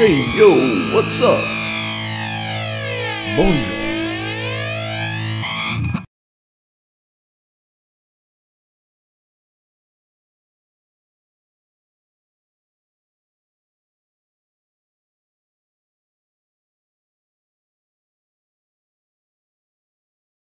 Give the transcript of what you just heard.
Hey yo, what's up? Bonjour.